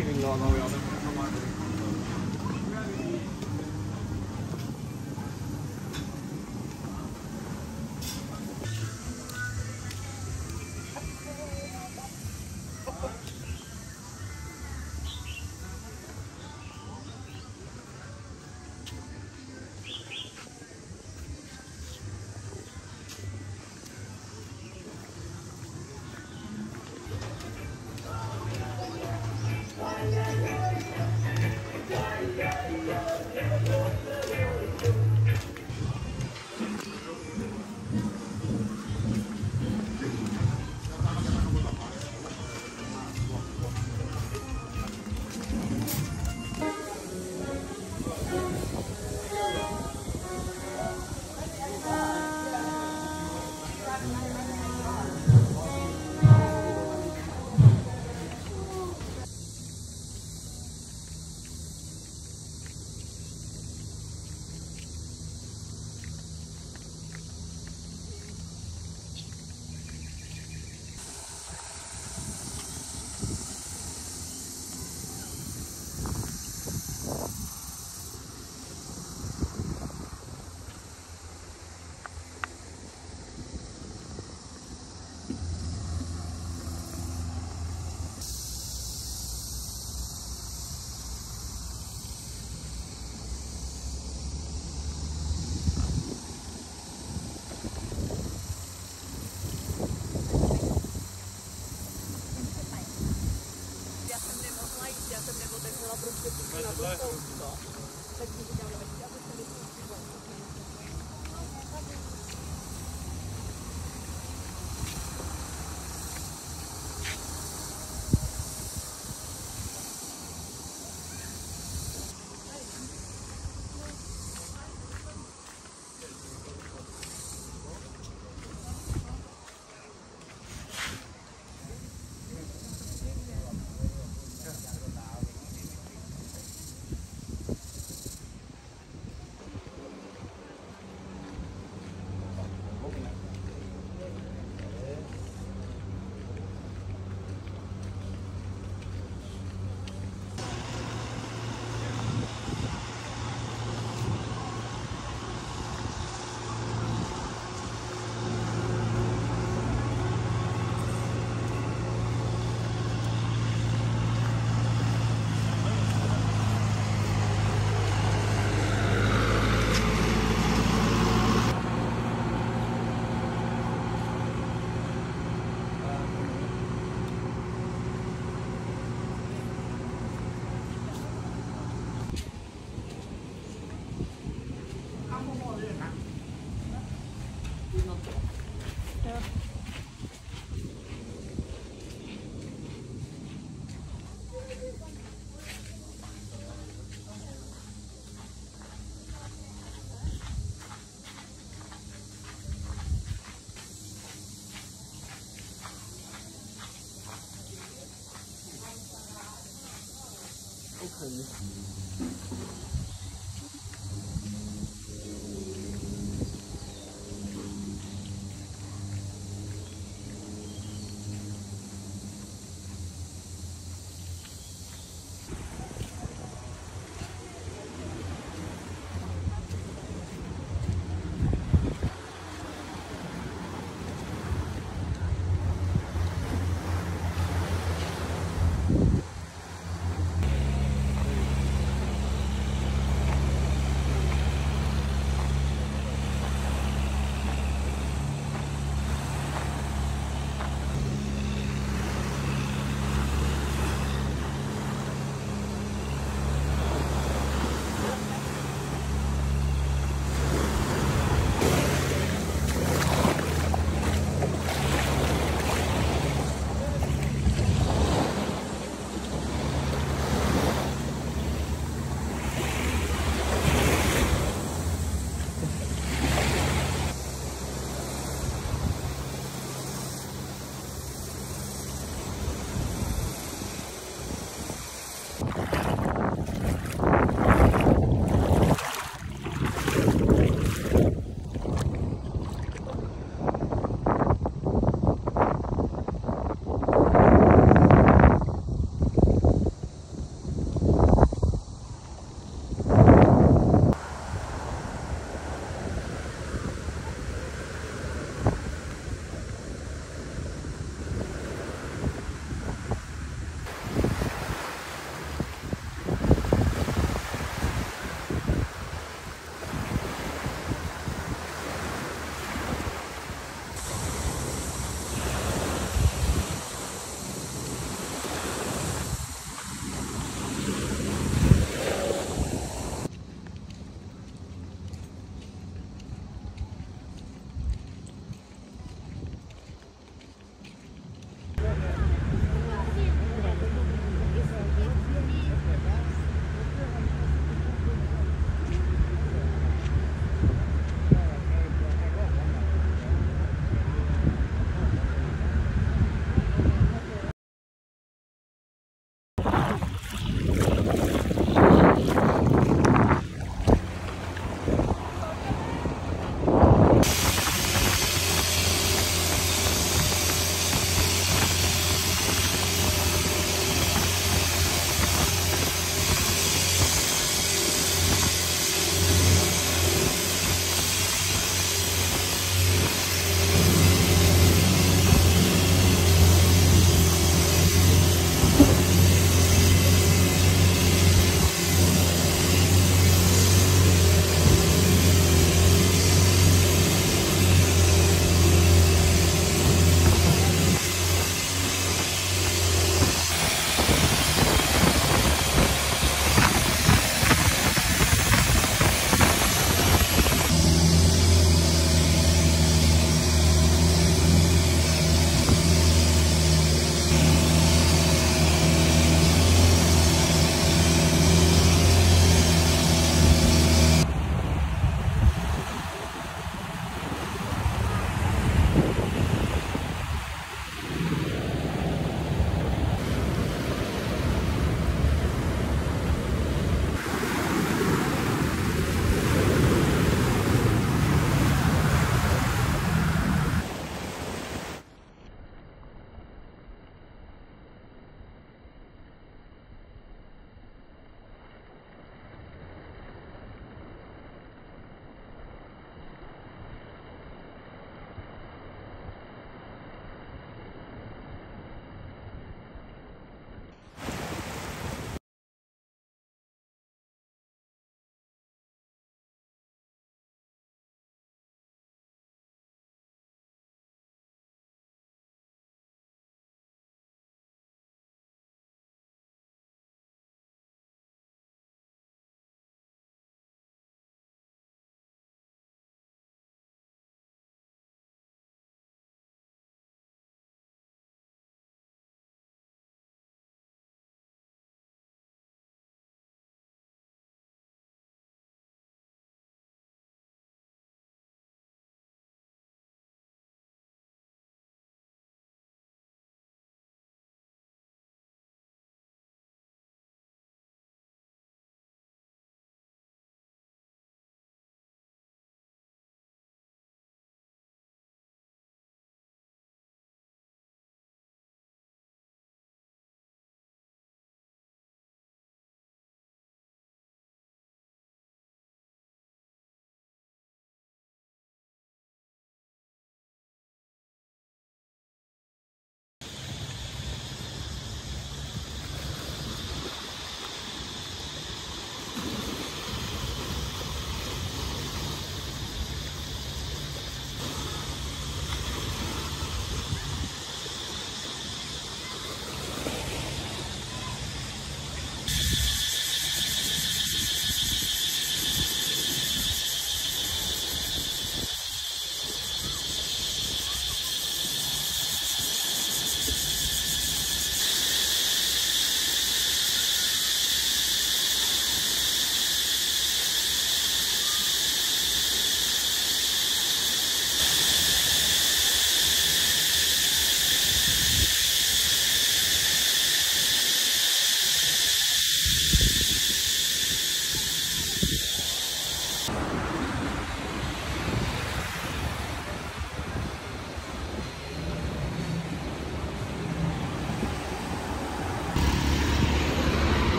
feeling like, Ariana? Спасибо. 不可以。